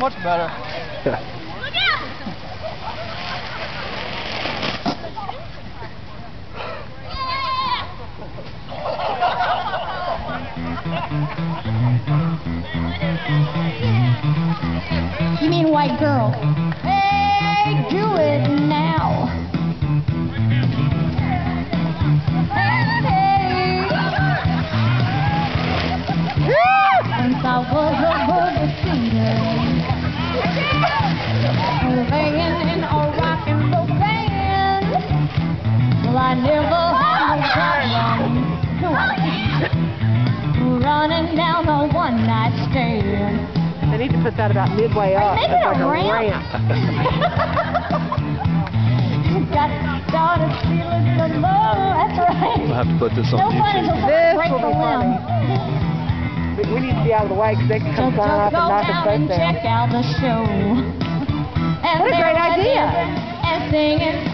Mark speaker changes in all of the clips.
Speaker 1: Much better.
Speaker 2: You mean white girl? Hey, do it never had no problem running down a one night stand.
Speaker 3: They need to put that about midway up.
Speaker 2: Make it
Speaker 3: like a
Speaker 2: ramp. Got started feeling the love. That's right.
Speaker 4: We'll have to put this on
Speaker 2: Nobody
Speaker 4: YouTube.
Speaker 2: will
Speaker 3: This will be
Speaker 2: limb.
Speaker 3: We, we need to be out of the way because they can come
Speaker 2: Just,
Speaker 3: flying
Speaker 2: just
Speaker 3: up and knock us both down.
Speaker 2: check out the show. And
Speaker 3: What a great idea.
Speaker 2: And singing and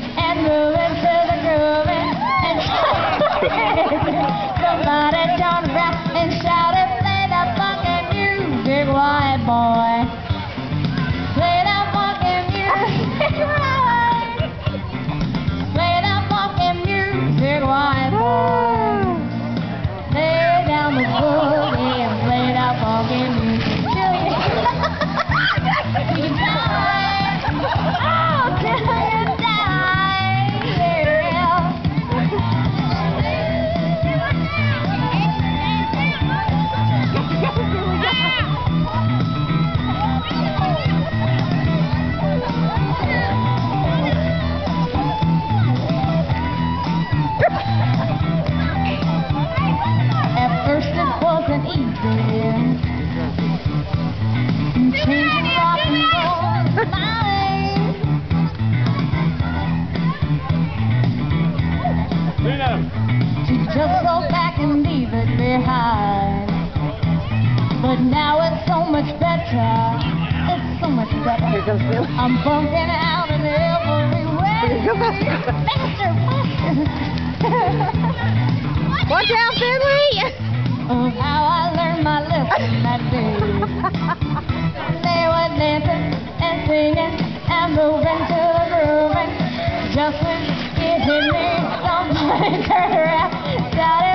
Speaker 2: To just go back and leave it behind. But now it's so much better. It's so much better. I'm bumping out in every way.
Speaker 3: Faster.
Speaker 2: Faster, faster.
Speaker 3: Watch out, Finley!
Speaker 2: of oh, how I learned my lesson that day. they were dancing and singing and moving to the grooving. Just when it hit me, turned around,